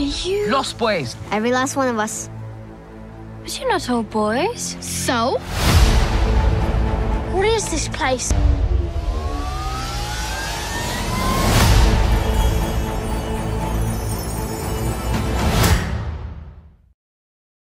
you? Lost boys. Every last one of us. But you're not all boys. So? What is this place?